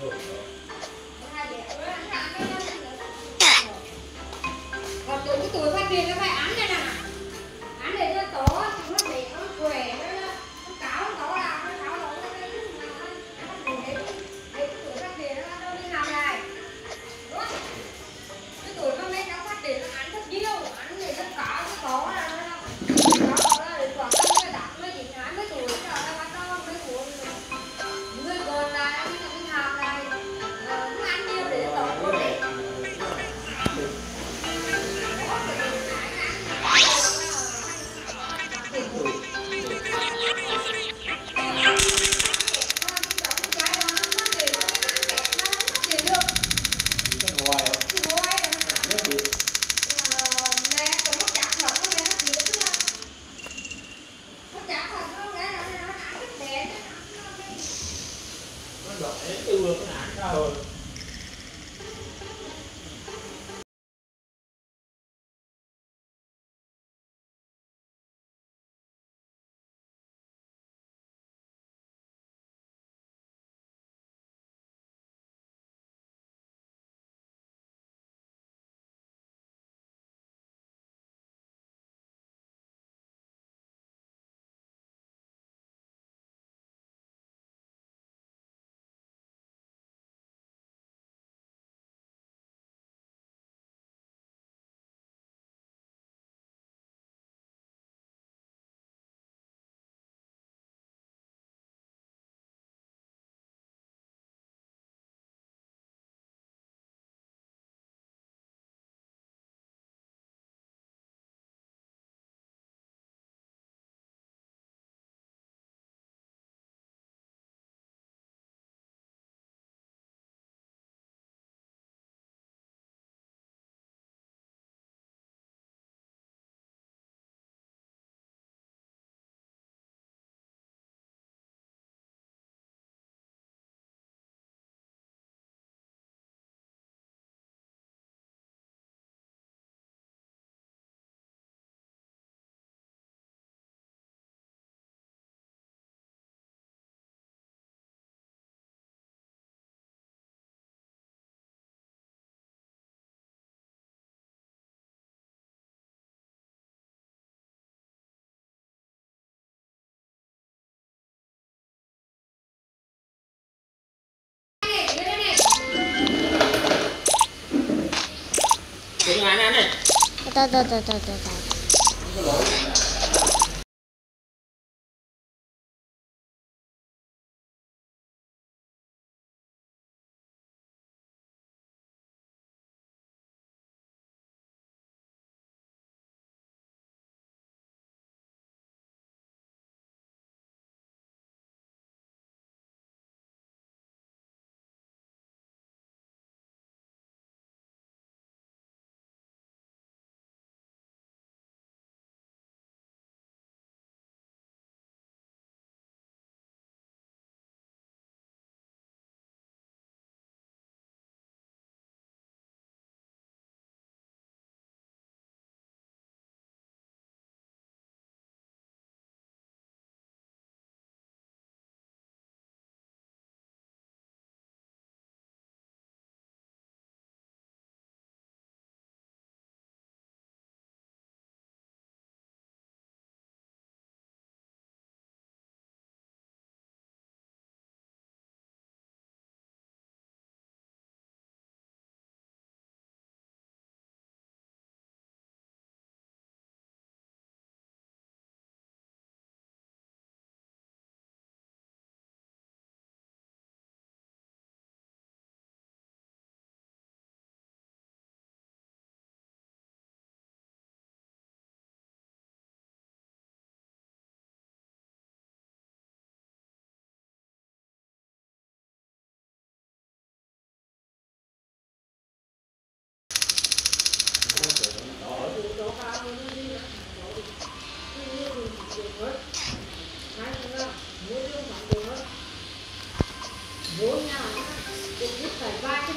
Whoa. 行，来来。哒哒哒哒哒哒。vốn nào cũng phải ba trăm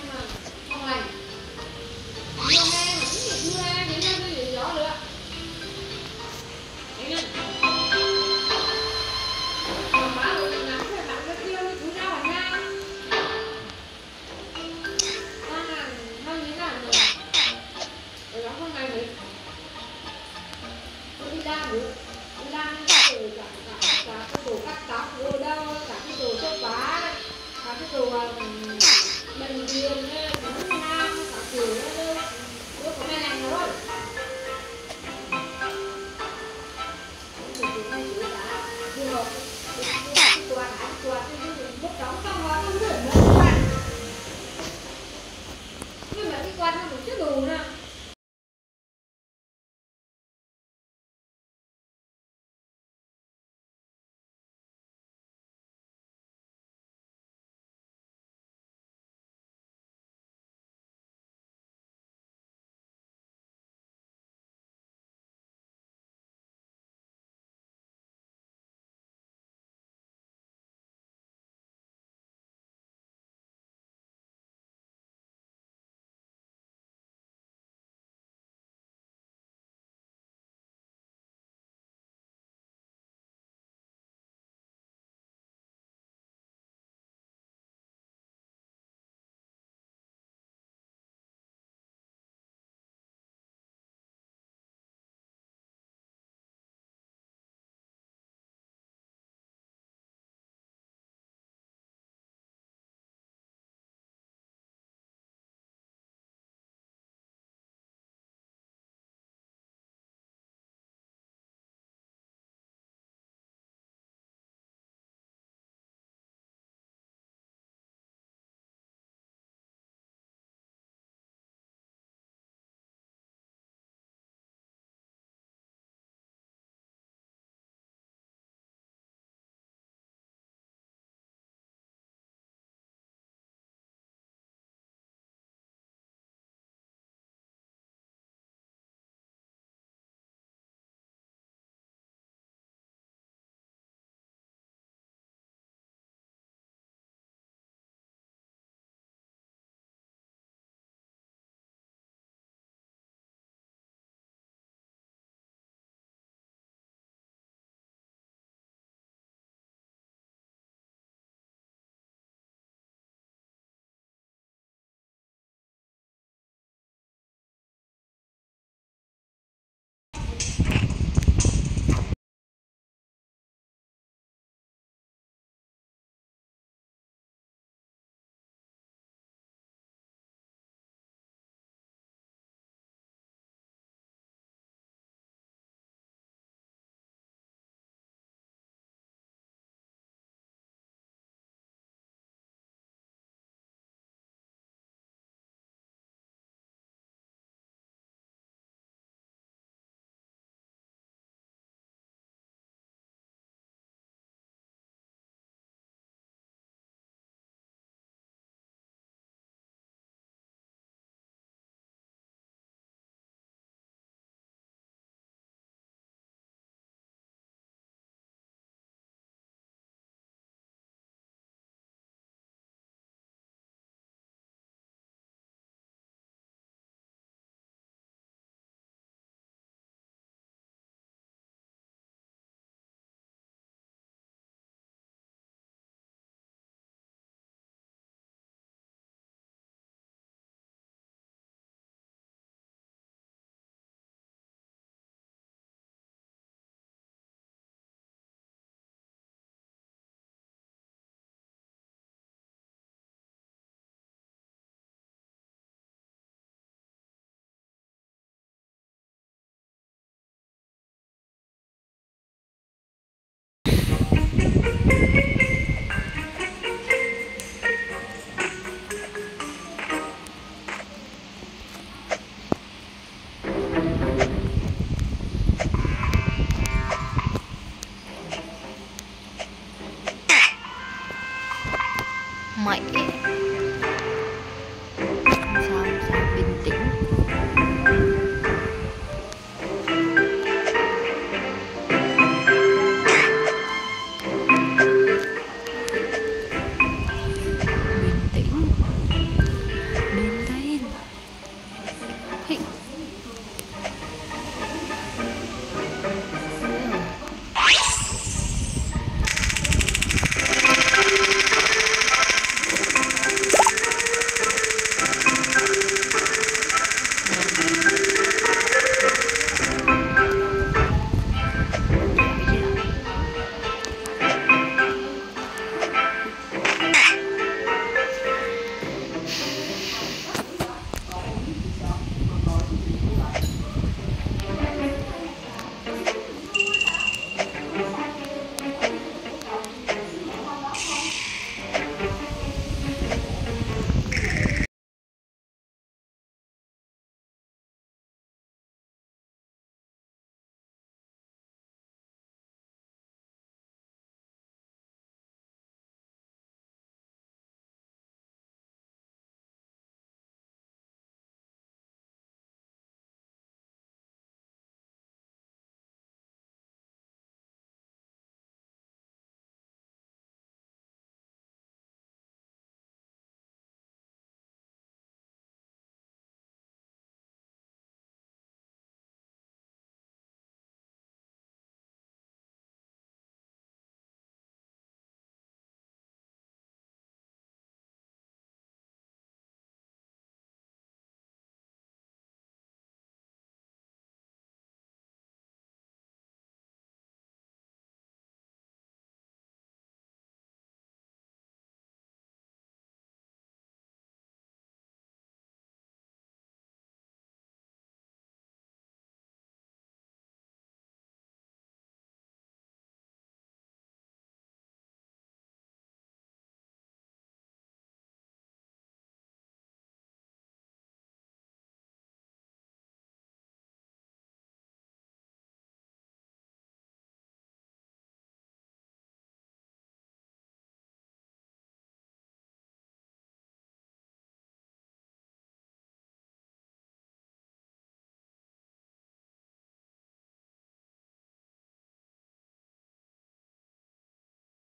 my ear.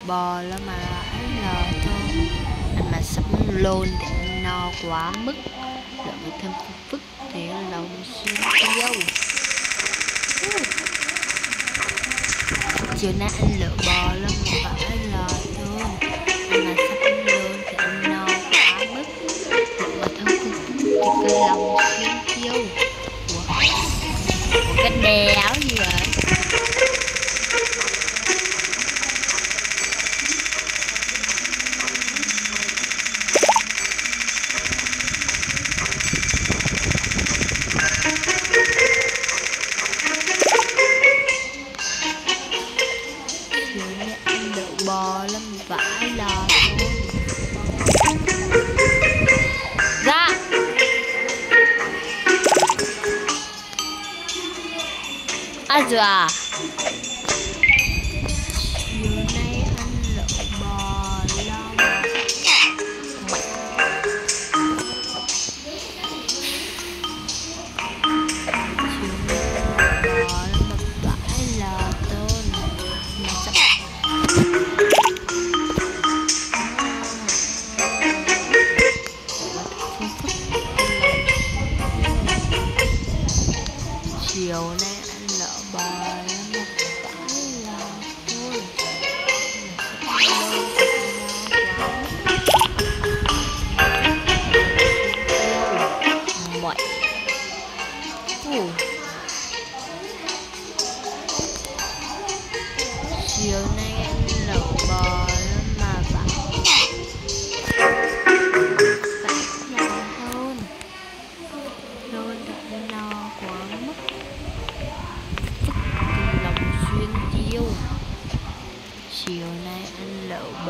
Bò lắm mà, ấy là thôi. Anh mà sắp luôn thì anh no quá mức. Lại một thêm phức phức thì lòng xuyên dâu chiều nay anh lựa bò lắm mà phải là thôi. Anh mà sắp luôn thì anh no quá mức. Lại một thêm phức thì cứ lòng xuyên dâu Ủa? Ủa? Cái đéo gì vậy?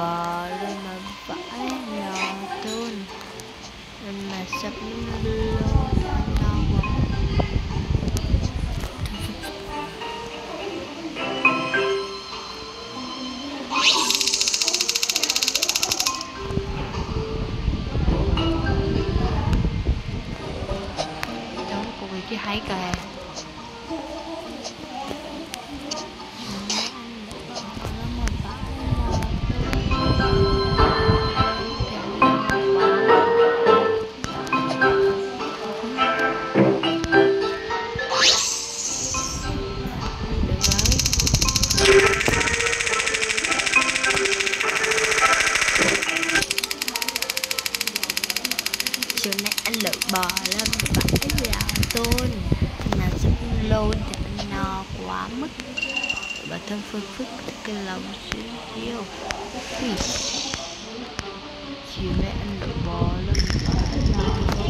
Anh lên mà vãi nhỏ tôn anh mà sắp luôn cái hai quá chiều nay anh lựa bò lên bảy là tôn. Mà sắp lôi thì anh no quá mức. Bà thân phương phức cái lòng xuyên yêu, chiều nay anh lựa bò lên vãi là